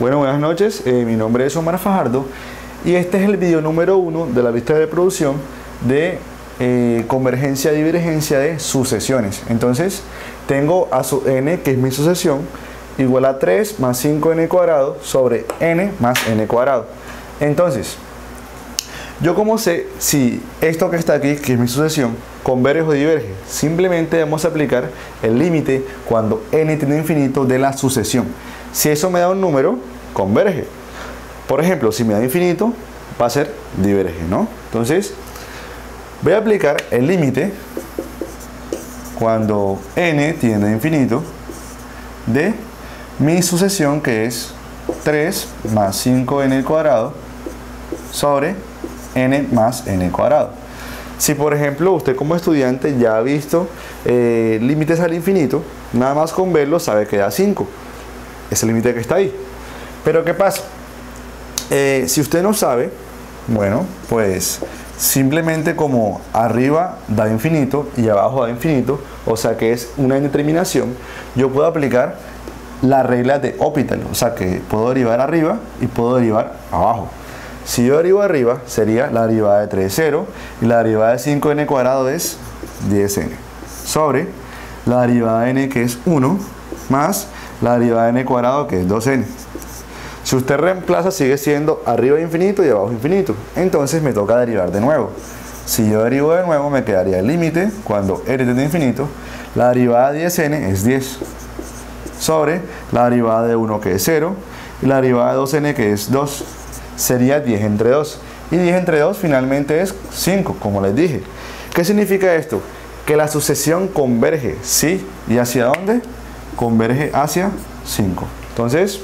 Bueno, buenas noches, eh, mi nombre es Omar Fajardo y este es el video número uno de la lista de producción de eh, convergencia y divergencia de sucesiones. Entonces, tengo a su n, que es mi sucesión, igual a 3 más 5n cuadrado sobre n más n cuadrado. Entonces, yo como sé si esto que está aquí, que es mi sucesión, converge o diverge, simplemente vamos a aplicar el límite cuando n tiene infinito de la sucesión. Si eso me da un número, converge. Por ejemplo, si me da infinito, va a ser diverge, ¿no? Entonces, voy a aplicar el límite cuando n tiene infinito de mi sucesión que es 3 más 5n cuadrado sobre n más n cuadrado. Si por ejemplo usted como estudiante ya ha visto eh, límites al infinito, nada más con verlo sabe que da 5 es el límite que está ahí. Pero ¿qué pasa? Eh, si usted no sabe, bueno, pues simplemente como arriba da infinito y abajo da infinito, o sea que es una indeterminación, yo puedo aplicar la regla de Hospital, o sea que puedo derivar arriba y puedo derivar abajo. Si yo derivo arriba, sería la derivada de 3 es 0 y la derivada de 5n cuadrado es 10n sobre la derivada de n que es 1 más la derivada de n cuadrado que es 2n. Si usted reemplaza sigue siendo arriba infinito y abajo infinito. Entonces me toca derivar de nuevo. Si yo derivo de nuevo me quedaría el límite cuando r tiende infinito. La derivada de 10n es 10 sobre la derivada de 1 que es 0 y la derivada de 2n que es 2 sería 10 entre 2 y 10 entre 2 finalmente es 5 como les dije ¿qué significa esto? que la sucesión converge ¿sí? ¿y hacia dónde? converge hacia 5. Entonces,